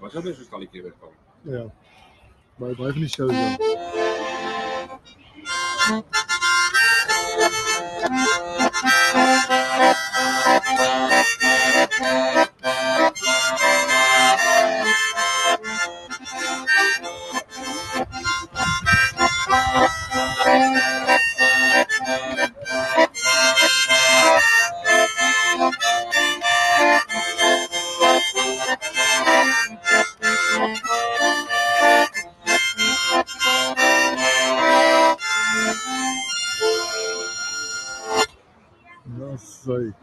Maar zo best wel kan een keer wegkomen. Ja. Maar het blijft niet zo. Zo. Ja, sorry.